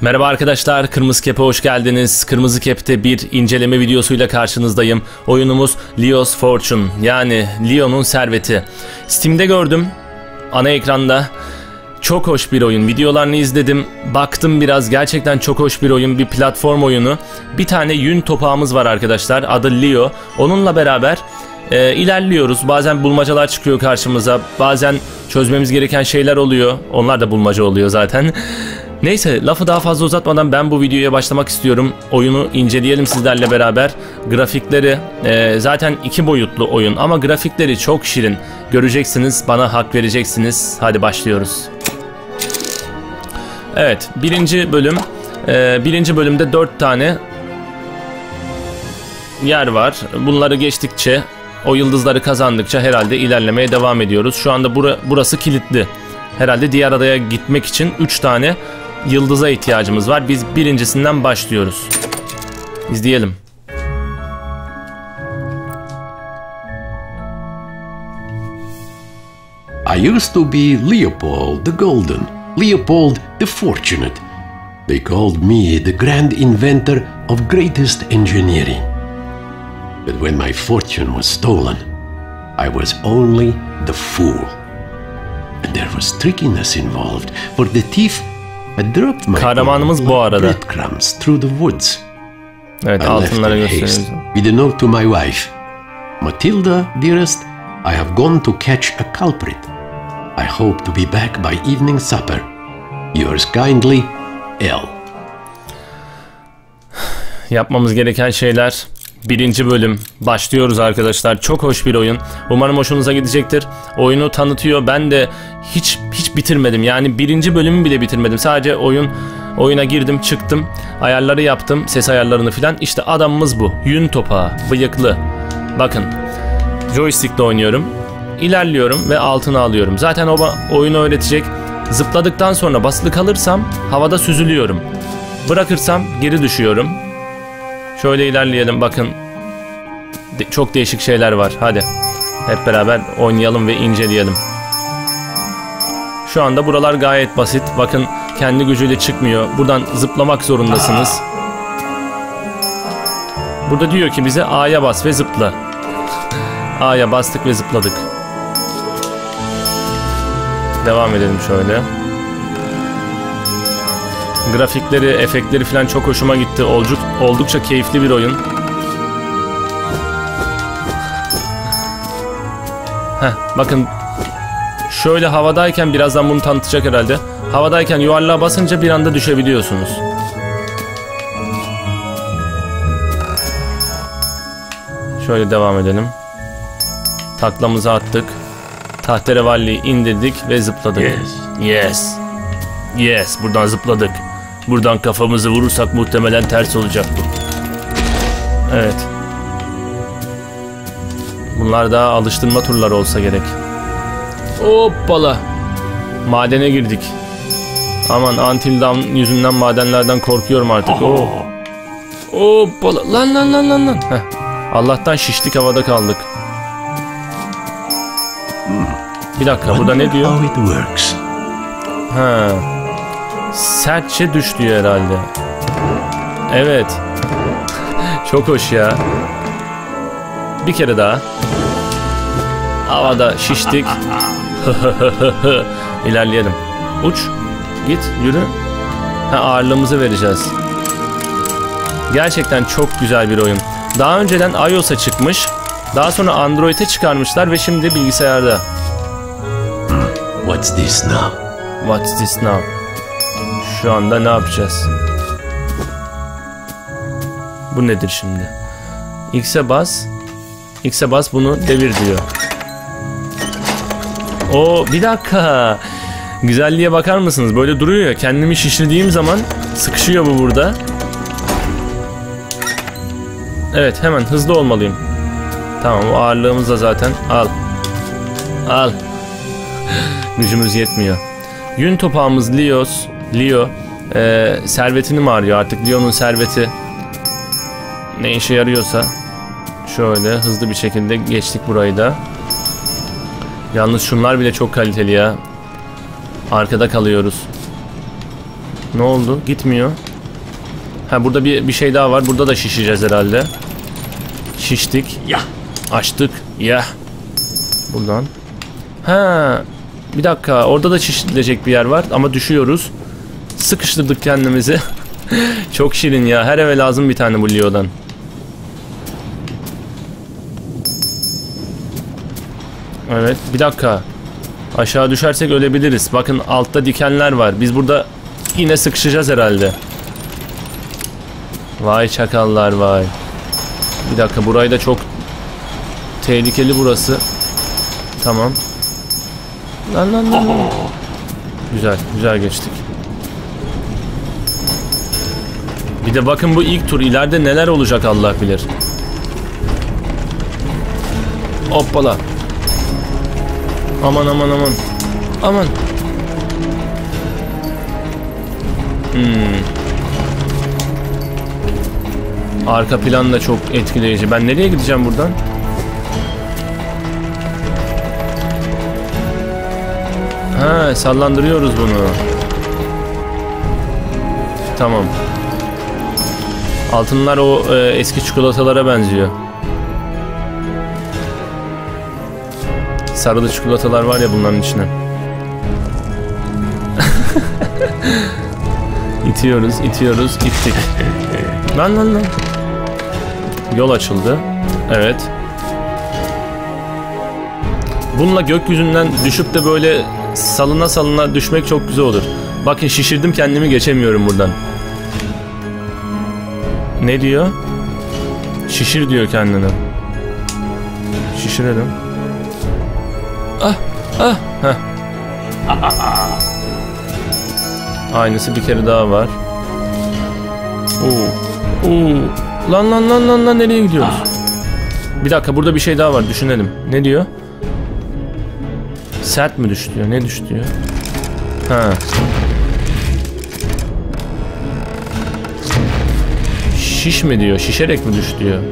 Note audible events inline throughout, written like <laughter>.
Merhaba arkadaşlar, Kırmızı Kep'e hoş geldiniz. Kırmızı Kep'te bir inceleme videosuyla karşınızdayım. Oyunumuz Leo's Fortune yani Leo'nun serveti. Steam'de gördüm, ana ekranda. Çok hoş bir oyun. Videolarını izledim. Baktım biraz. Gerçekten çok hoş bir oyun. Bir platform oyunu. Bir tane yün topağımız var arkadaşlar. Adı Leo. Onunla beraber e, ilerliyoruz. Bazen bulmacalar çıkıyor karşımıza. Bazen çözmemiz gereken şeyler oluyor. Onlar da bulmaca oluyor zaten. Neyse lafı daha fazla uzatmadan ben bu videoya başlamak istiyorum. Oyunu inceleyelim sizlerle beraber. Grafikleri e, zaten iki boyutlu oyun ama grafikleri çok şirin. Göreceksiniz bana hak vereceksiniz. Hadi başlıyoruz. Evet birinci bölüm. E, birinci bölümde dört tane yer var. Bunları geçtikçe o yıldızları kazandıkça herhalde ilerlemeye devam ediyoruz. Şu anda bura, burası kilitli. Herhalde diğer adaya gitmek için 3 tane yıldıza ihtiyacımız var. Biz birincisinden başlıyoruz. İzleyelim. I used to be Leopold the Golden, Leopold the Fortunate. They called me the grand inventor of greatest engineering. But when my fortune was stolen, I was only the fool. And there was trickiness involved, for the thief Kahramanımız bu arada. breadcrumbs through the woods. Evet I altınları gösteriyoruz. with a note to my wife. Matilda, dearest, I have gone to catch a culprit. I hope to be back by evening supper. Yours kindly, L. <sighs> Yapmamız gereken şeyler birinci bölüm. Başlıyoruz arkadaşlar. Çok hoş bir oyun. Umarım hoşunuza gidecektir. Oyunu tanıtıyor. Ben de hiç hiç bitirmedim. Yani birinci bölümü bile bitirmedim. Sadece oyun oyuna girdim çıktım. Ayarları yaptım. Ses ayarlarını filan. İşte adamımız bu. Yün topağı. Bıyıklı. Bakın. Joystick'le oynuyorum. İlerliyorum ve altına alıyorum. Zaten o oyunu öğretecek. Zıpladıktan sonra basılı kalırsam havada süzülüyorum. Bırakırsam geri düşüyorum. Şöyle ilerleyelim bakın. De- çok değişik şeyler var. Hadi. Hep beraber oynayalım ve inceleyelim. Şu anda buralar gayet basit. Bakın kendi gücüyle çıkmıyor. Buradan zıplamak zorundasınız. Burada diyor ki bize A'ya bas ve zıpla. A'ya bastık ve zıpladık. Devam edelim şöyle. Grafikleri, efektleri falan çok hoşuma gitti. Olduk, oldukça keyifli bir oyun. Heh, bakın şöyle havadayken birazdan bunu tanıtacak herhalde. Havadayken yuvarlığa basınca bir anda düşebiliyorsunuz. Şöyle devam edelim. Taklamızı attık. Tahterevalliyi indirdik ve zıpladık. Yes. Yes. Yes, buradan zıpladık. Buradan kafamızı vurursak muhtemelen ters olacak bu. Evet. Bunlar daha alıştırma turları olsa gerek. Hoppala. Madene girdik. Aman Until Dawn yüzünden madenlerden korkuyorum artık. Oh. Hoppala. Lan lan lan lan lan. Heh. Allah'tan şiştik havada kaldık. Bir dakika burada ne diyor? Ha. Sertçe düş diyor herhalde. Evet. Çok hoş ya. Bir kere daha. Havada şiştik. <laughs> İlerleyelim. Uç. Git. Yürü. Ha, ağırlığımızı vereceğiz. Gerçekten çok güzel bir oyun. Daha önceden iOS'a çıkmış. Daha sonra Android'e çıkarmışlar ve şimdi bilgisayarda. What's this now? What's this now? Şu anda ne yapacağız? Bu nedir şimdi? X'e bas. X'e bas bunu devir diyor. O bir dakika. Güzelliğe bakar mısınız? Böyle duruyor ya. Kendimi şişirdiğim zaman sıkışıyor bu burada. Evet hemen hızlı olmalıyım. Tamam o ağırlığımız da zaten. Al. Al. <laughs> Gücümüz yetmiyor. Yün topağımız Leos, Leo e, servetini mi arıyor artık? Leo'nun serveti ne işe yarıyorsa şöyle hızlı bir şekilde geçtik burayı da. Yalnız şunlar bile çok kaliteli ya. Arkada kalıyoruz. Ne oldu? Gitmiyor. Ha burada bir, bir şey daha var. Burada da şişeceğiz herhalde. Şiştik. Ya. Açtık. Ya. Buradan. Ha. Bir dakika. Orada da şişilecek bir yer var ama düşüyoruz. Sıkıştırdık kendimizi. <laughs> Çok şirin ya. Her eve lazım bir tane bu Leo'dan. Evet. Bir dakika. Aşağı düşersek ölebiliriz. Bakın altta dikenler var. Biz burada yine sıkışacağız herhalde. Vay çakallar vay. Bir dakika burayı da çok tehlikeli burası. Tamam. Lan lan lan. Güzel, güzel geçtik. Bir de bakın bu ilk tur ileride neler olacak Allah bilir. Hoppala. Aman aman aman. Aman. Hmm. Arka plan da çok etkileyici. Ben nereye gideceğim buradan? Ha, sallandırıyoruz bunu. Tamam. Altınlar o e, eski çikolatalara benziyor. Sarılı çikolatalar var ya bunların içine. <laughs> itiyoruz, itiyoruz, ittik. lan lan lan. Yol açıldı. Evet. Bununla gökyüzünden düşüp de böyle salına salına düşmek çok güzel olur. Bakın şişirdim kendimi geçemiyorum buradan. Ne diyor? Şişir diyor kendini. Şişirelim. Ah, ah, heh. Aynısı bir kere daha var. Oo, oo. Lan lan lan lan lan nereye gidiyoruz? Bir dakika burada bir şey daha var düşünelim. Ne diyor? Sert mi düş diyor? Ne düş diyor? Ha. Şiş mi diyor? Şişerek mi düş diyor?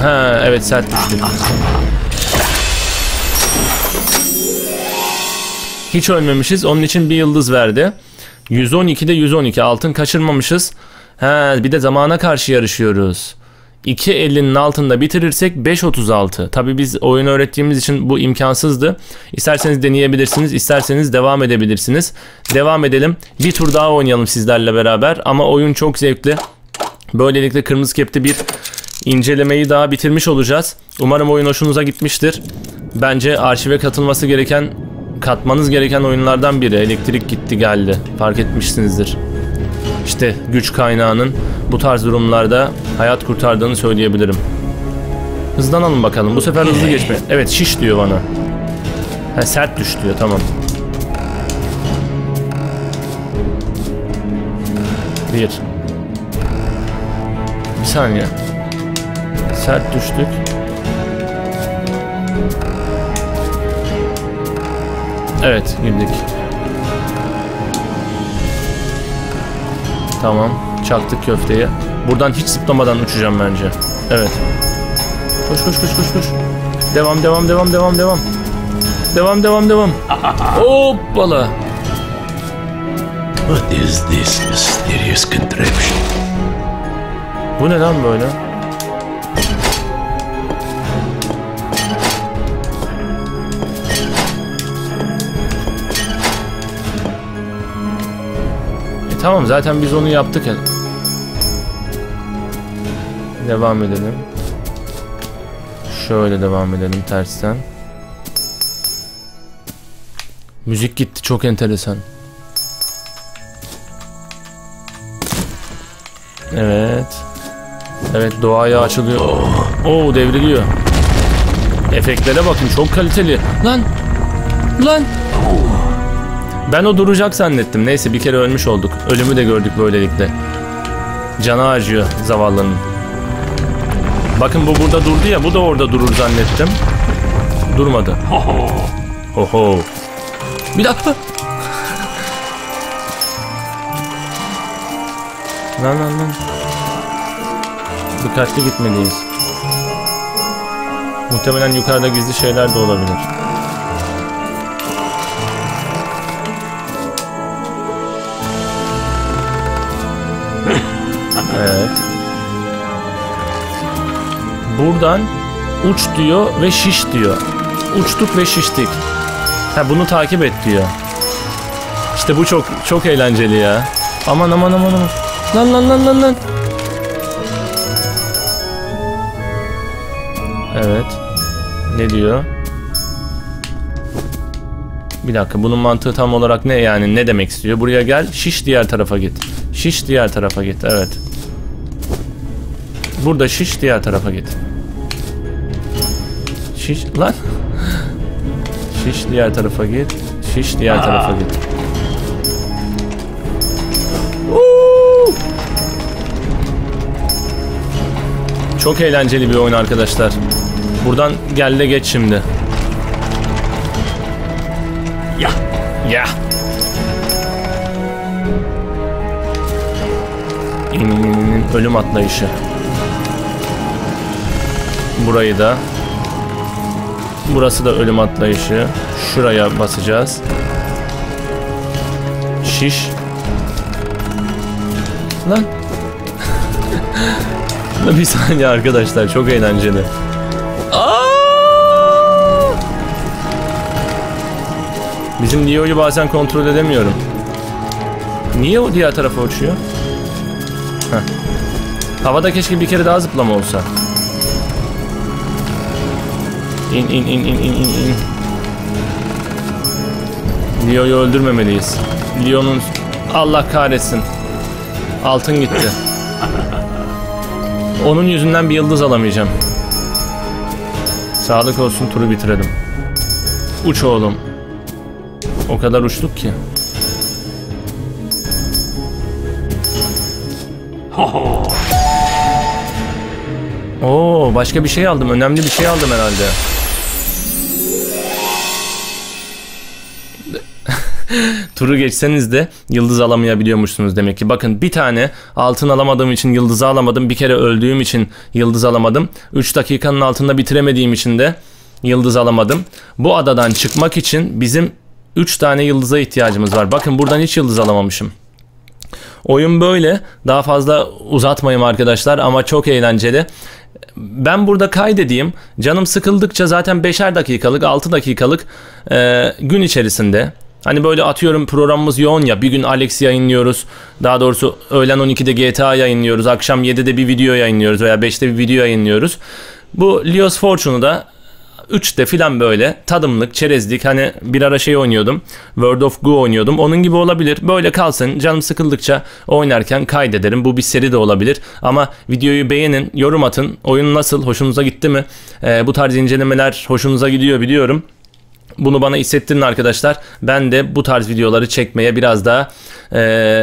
Ha evet sert düştük. Hiç ölmemişiz. Onun için bir yıldız verdi. 112'de 112 altın kaçırmamışız. Ha bir de zamana karşı yarışıyoruz. 2.50'nin altında bitirirsek 5.36. Tabi biz oyun öğrettiğimiz için bu imkansızdı. İsterseniz deneyebilirsiniz, isterseniz devam edebilirsiniz. Devam edelim. Bir tur daha oynayalım sizlerle beraber ama oyun çok zevkli. Böylelikle Kırmızı Kep'te bir incelemeyi daha bitirmiş olacağız. Umarım oyun hoşunuza gitmiştir. Bence arşive katılması gereken, katmanız gereken oyunlardan biri. Elektrik gitti geldi. Fark etmişsinizdir. İşte güç kaynağının bu tarz durumlarda hayat kurtardığını söyleyebilirim. Hızlanalım bakalım. Bu sefer hızlı geçme. Evet şiş diyor bana. Ha, sert düş diyor tamam. Bir. Bir saniye. Sert düştük. Evet girdik. Tamam. Çaktık köfteyi. Buradan hiç zıplamadan uçacağım bence. Evet. Koş koş koş koş koş. Devam devam devam devam devam. Devam devam devam. Hoppala. What is this mysterious contraption? Bu ne lan böyle? Tamam zaten biz onu yaptık ya. Devam edelim. Şöyle devam edelim tersten. Müzik gitti çok enteresan. Evet. Evet doğaya açılıyor. Oo devriliyor. Efektlere bakın çok kaliteli. Lan! Lan! Ben o duracak zannettim. Neyse bir kere ölmüş olduk. Ölümü de gördük böylelikle. Canı acıyor zavallının. Bakın bu burada durdu ya bu da orada durur zannettim. Durmadı. Oho. Bir dakika. Lan lan lan. Dikkatli gitmeliyiz. Muhtemelen yukarıda gizli şeyler de olabilir. Evet. Buradan uç diyor ve şiş diyor. Uçtuk ve şiştik. Ha bunu takip et diyor. İşte bu çok çok eğlenceli ya. Aman aman aman aman. Lan lan lan lan lan. Evet. Ne diyor? Bir dakika bunun mantığı tam olarak ne yani ne demek istiyor? Buraya gel şiş diğer tarafa git. Şiş diğer tarafa git evet. Burada şiş diğer tarafa git. Şiş lan. Şiş diğer tarafa git. Şiş diğer tarafa git. Çok eğlenceli bir oyun arkadaşlar. Buradan gel de geç şimdi. Ya. Ya. Ölüm atlayışı. Burayı da. Burası da ölüm atlayışı. Şuraya basacağız. Şiş. Lan. <laughs> Bir saniye arkadaşlar çok eğlenceli. Bizim Leo'yu bazen kontrol edemiyorum. Niye o diğer tarafa uçuyor? Heh. Havada keşke bir kere daha zıplama olsa. İn in in in in in in. Leo'yu öldürmemeliyiz. Leo'nun Allah kahretsin. Altın gitti. Onun yüzünden bir yıldız alamayacağım. Sağlık olsun turu bitirelim. Uç oğlum. O kadar uçtuk ki. <laughs> Oo, başka bir şey aldım. Önemli bir şey aldım herhalde. <laughs> Turu geçseniz de yıldız alamayabiliyormuşsunuz demek ki. Bakın bir tane altın alamadığım için yıldızı alamadım. Bir kere öldüğüm için yıldız alamadım. 3 dakikanın altında bitiremediğim için de yıldız alamadım. Bu adadan çıkmak için bizim 3 tane yıldıza ihtiyacımız var. Bakın buradan hiç yıldız alamamışım. Oyun böyle. Daha fazla uzatmayayım arkadaşlar ama çok eğlenceli. Ben burada kaydedeyim. Canım sıkıldıkça zaten 5'er dakikalık, 6 dakikalık e, gün içerisinde Hani böyle atıyorum programımız yoğun ya bir gün Alex yayınlıyoruz. Daha doğrusu öğlen 12'de GTA yayınlıyoruz. Akşam 7'de bir video yayınlıyoruz veya 5'te bir video yayınlıyoruz. Bu Leos Fortune'u da 3'te filan böyle tadımlık, çerezlik hani bir ara şey oynuyordum. World of Go oynuyordum. Onun gibi olabilir. Böyle kalsın. Canım sıkıldıkça oynarken kaydederim. Bu bir seri de olabilir. Ama videoyu beğenin, yorum atın. Oyun nasıl? Hoşunuza gitti mi? Ee, bu tarz incelemeler hoşunuza gidiyor biliyorum. Bunu bana hissettirin arkadaşlar. Ben de bu tarz videoları çekmeye biraz daha e,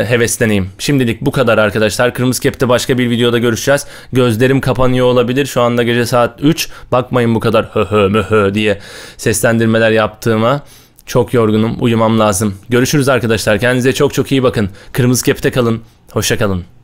hevesleneyim. Şimdilik bu kadar arkadaşlar. Kırmızı Kep'te başka bir videoda görüşeceğiz. Gözlerim kapanıyor olabilir. Şu anda gece saat 3. Bakmayın bu kadar hö hö mö hö diye seslendirmeler yaptığıma. Çok yorgunum. Uyumam lazım. Görüşürüz arkadaşlar. Kendinize çok çok iyi bakın. Kırmızı Kep'te kalın. Hoşça kalın.